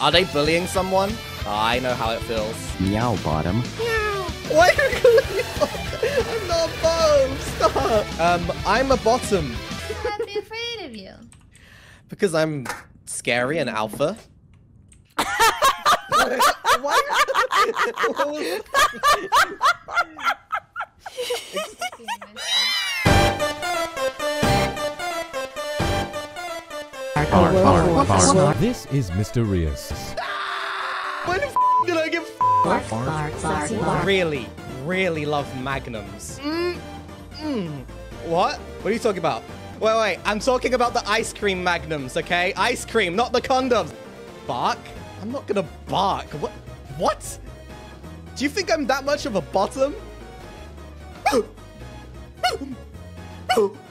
Are they bullying someone? I know how it feels. Meow bottom. Meow. Why are you calling me bottom? I'm not bottom. Stop. Um, I'm a bottom I'd be afraid of you. because I'm scary and alpha. Why? What was- This is Mysta Rias. When the f did I get f really, really love magnums? Mm, mm. What? What are you talking about? Wait, wait. I'm talking about the ice cream magnums, okay? Ice cream, not the condoms. Bark? I'm not gonna bark. What? What? Do you think I'm that much of a bottom?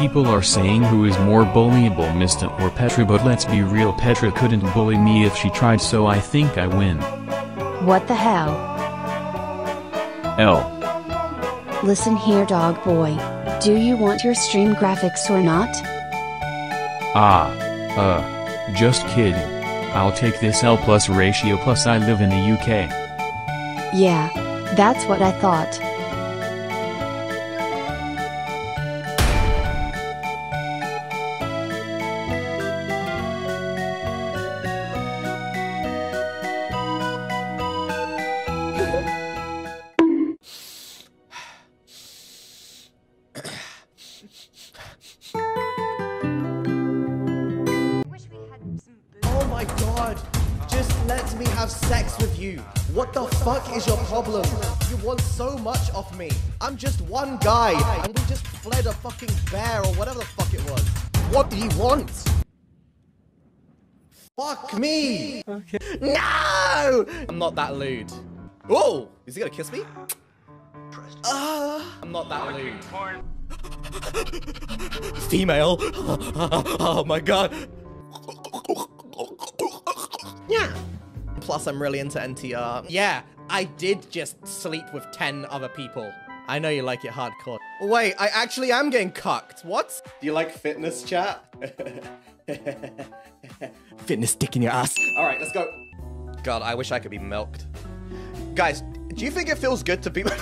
People are saying who is more bullyable Mysta or Petra but let's be real Petra couldn't bully me if she tried so I think I win. What the hell? L. Listen here, dog boy. Do you want your stream graphics or not? Ah. Uh. Just kidding. I'll take this L plus ratio plus I live in the UK. Yeah. That's what I thought. Problem? You want so much of me. I'm just one guy, and we just fled a fucking bear or whatever the fuck it was. What do you want? Fuck me! Okay. No! I'm not that lewd. Oh! Is he gonna kiss me? Ah! I'm not that lewd. Female! Oh my god! Yeah. Plus, I'm really into NTR. Yeah, I did just sleep with 10 other people. I know you like it hardcore. Wait, I actually am getting cucked. What? Do you like fitness chat? fitness dick in your ass. All right, let's go. God, I wish I could be milked. Guys, do you think it feels good to be...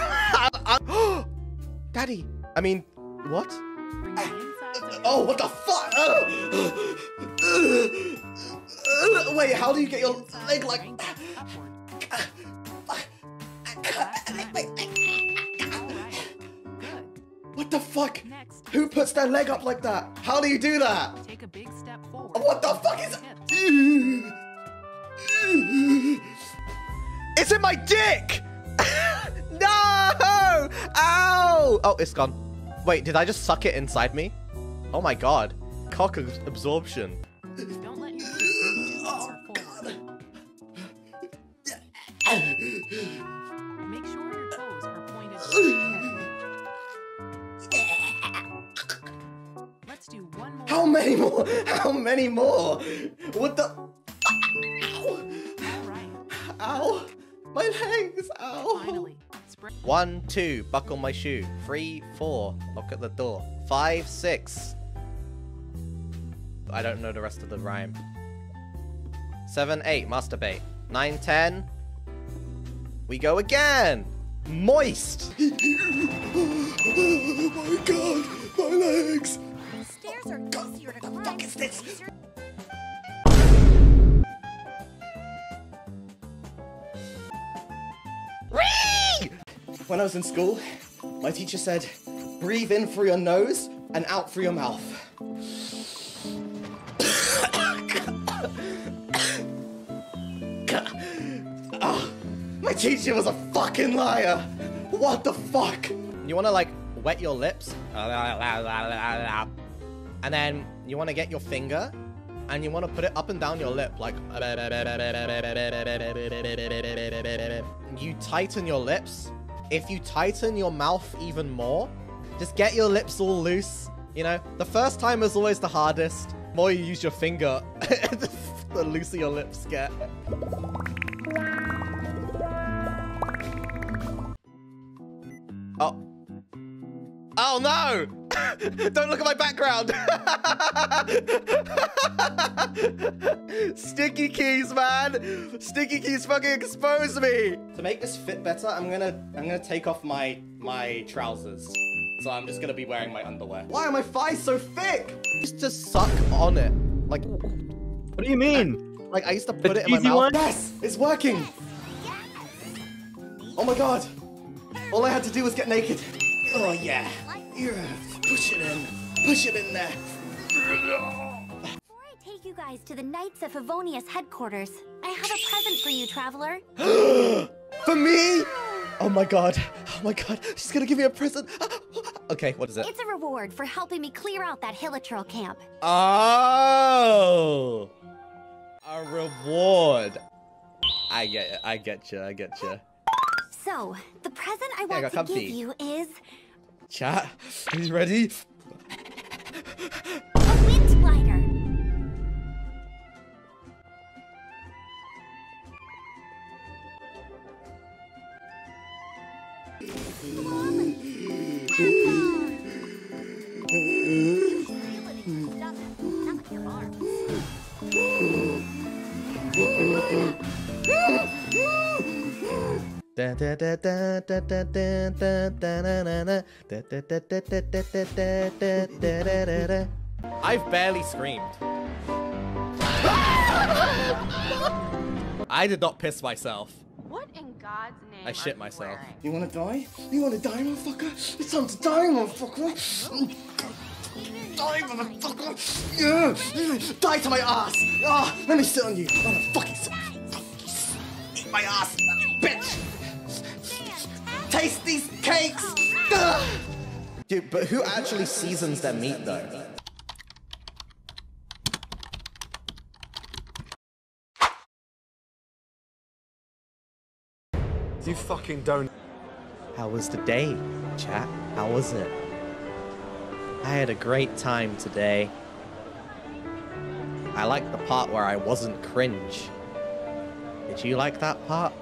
Daddy, I mean, what? Oh, what the fuck? Wait, how do you get your leg like... What the fuck? Who puts their leg up like that? How do you do that? Take a big step forward. What the fuck is... It's in my dick! no! Ow! Oh, it's gone. Wait, did I just suck it inside me? Oh my god. Cock absorption. Don't many more? How many more? What the? Ow! All right. Ow! My legs! Ow! Finally. One, two, buckle my shoe. Three, four, lock at the door. Five, six. I don't know the rest of the rhyme. Seven, eight, masturbate. Nine, ten. We go again! Moist! oh my god, my legs! Stairs are easier to climb. fuck is this? Easier- When I was in school, my teacher said, breathe in through your nose and out through your mouth. Ah, my teacher was a fucking liar. What the fuck? You wanna like wet your lips? And then you wanna get your finger and you wanna put it up and down your lip like you tighten your lips, if you tighten your mouth even more, just get your lips all loose. You know, the first time is always the hardest. The more you use your finger, the looser your lips get. Oh. Oh no! Don't look at my background! Sticky keys, man! Sticky keys fucking expose me! To make this fit better, I'm gonna I'm gonna take off my my trousers. So I'm just gonna be wearing my underwear. Why are my thighs so thick? Just to suck on it. Like What do you mean? like I used to put The it in my cheesy mouth. one? Yes! It's working! Oh my god! All I had to do was get naked. Oh yeah. Yeah. Push it in. Push it in there. Before I take you guys to the Knights of Favonius headquarters, I have a present for you, traveler. For me? Oh my god. Oh my god. She's gonna give me a present. Okay, what is it? It's a reward for helping me clear out that Hilichurl camp. Oh! A reward. I get. I get you. I get you. So, the present I I want got to comfy. give you is Chat, he's ready. A wind glider. I've barely screamed. I did not piss myself. What in God's name? I are shit you myself. wearing? You wanna die? You wanna die, motherfucker? It's time to die, motherfucker! Die, motherfucker! Yeah! Die to my ass! Ah, let me sit on you! I wanna fucking sit! Eat my ass, you bitch! Taste these cakes! Dude, but who actually seasons their meat, though? You fucking don't. How was the day, chat? How was it? I had a great time today. I liked the part where I wasn't cringe. Did you like that part?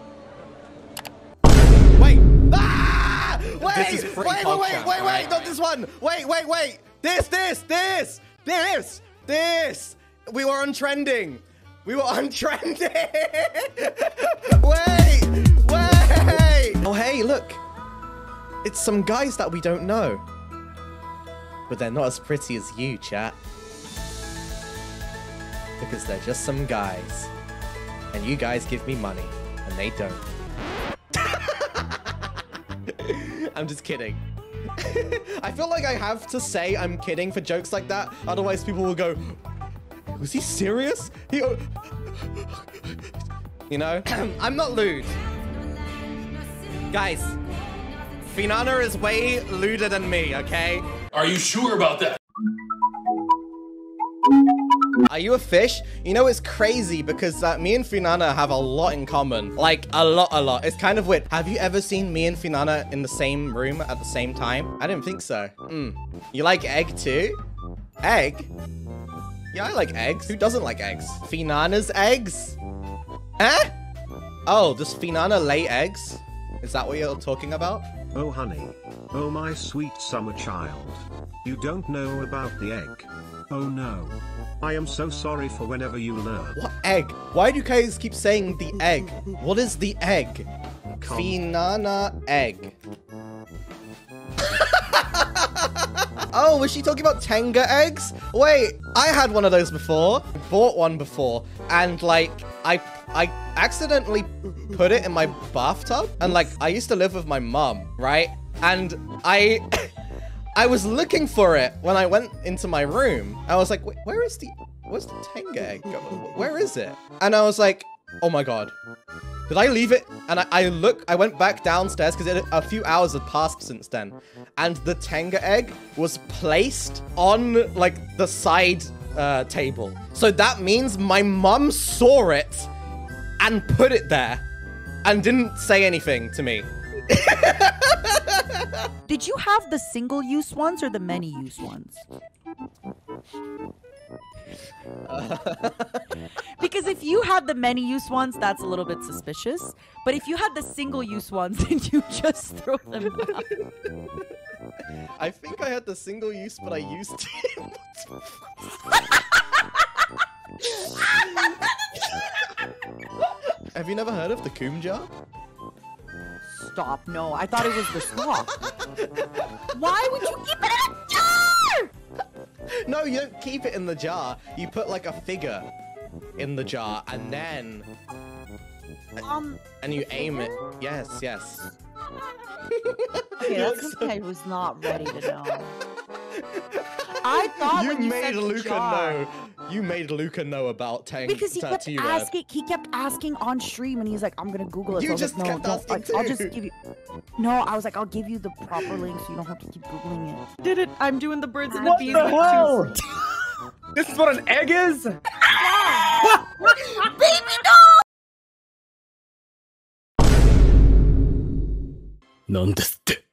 Wait! This is wait, free wait, wait, wait, wait, right? not this one! Wait, wait, wait! This, this, this! This! This! We were on trending! We were on trending! wait! Wait! Oh, hey, look! It's some guys that we don't know. But they're not as pretty as you, chat. Because they're just some guys. And you guys give me money, and they don't. I'm just kidding. I feel like I have to say I'm kidding for jokes like that, otherwise people will go, was he serious? He... You know? I'm not lewd. Guys, Finana is way lewder than me, okay? Are you sure about that? Are you a fish? You know, it's crazy because uh, me and Finana have a lot in common. Like, a lot, a lot. It's kind of weird. Have you ever seen me and Finana in the same room at the same time? I didn't think so. Hmm. You like egg too? Egg? Yeah, I like eggs. Who doesn't like eggs? Finana's eggs? Huh? Oh, does Finana lay eggs? Is that what you're talking about? Oh honey. Oh my sweet summer child. You don't know about the egg. Oh no. I am so sorry for whenever you learn. What egg? Why do you guys keep saying the egg? What is the egg? Finana egg. oh, was she talking about Tenga eggs? Wait, I had one of those before. Bought one before, and like I I accidentally put it in my bathtub, and like I used to live with my mum, right? And I. I was looking for it when I went into my room. I was like, where is the, where's the go- Where is it? And I was like, oh my god. Did I leave it? And I, I look, I went back downstairs because a few hours had passed since then. And the Tenga egg was placed on like the side uh, table. So that means my mum saw it and put it there. and didn't say anything to me. Did you have the single use ones or the many use ones? because if you had the many use ones, that's a little bit suspicious. But if you had the single use ones, then you just throw them out. I think I had the single use, but I used it. Have you never heard of the coom jar? Stop. No, I thought it was the stop. Why would you keep it in a jar? No, you don't keep it in the jar. You put like a figure in the jar and then Um, and you aim it. Yes, yes. okay, that's something I was not ready to know. I thought you when you made said Luca jar, know. You made Luca know about Tang because he kept T-word. asking. He kept asking on stream, and he's like, "I'm gonna Google it." You so I was just like, no, kept don't. asking Like, I'll just too. give you. No, I was like, I'll give you the proper link, so you don't have to keep googling it. Did it? I'm doing the birds and What the bees the with hell? juice. This is what an egg is? Baby doll. なんですって。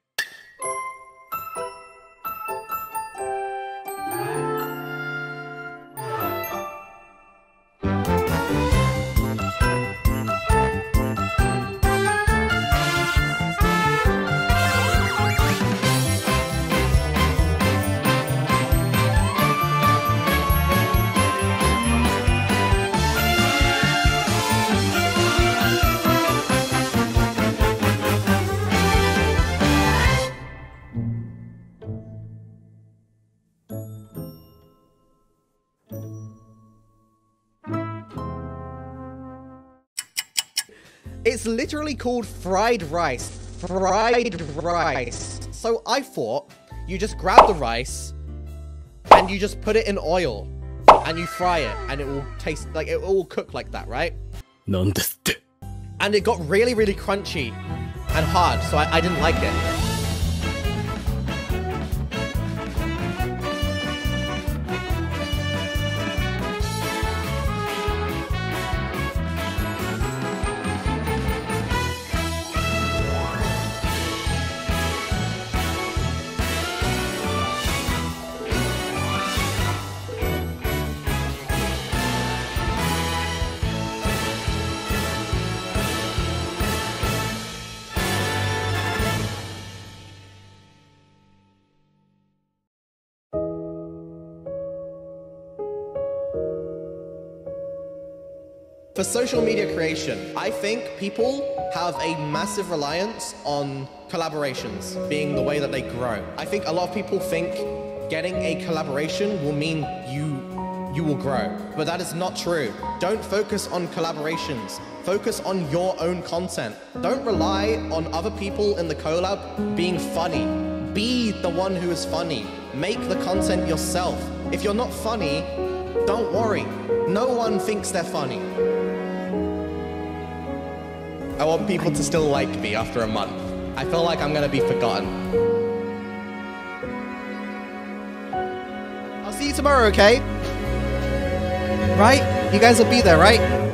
It's literally called fried rice. Fried rice. So I thought you just grab the rice and you just put it in oil and you fry it and it will taste like it will cook like that, right? And it got really, really crunchy and hard, so I, I didn't like it. For social media creation, I think people have a massive reliance on collaborations being the way that they grow. I think a lot of people think getting a collaboration will mean you you will grow, but that is not true. Don't focus on collaborations. Focus on your own content. Don't rely on other people in the collab being funny. Be the one who is funny. Make the content yourself. If you're not funny, don't worry. No one thinks they're funny. I want people to still like me after a month. I feel like I'm gonna be forgotten. I'll see you tomorrow, okay? Right? You guys will be there, right?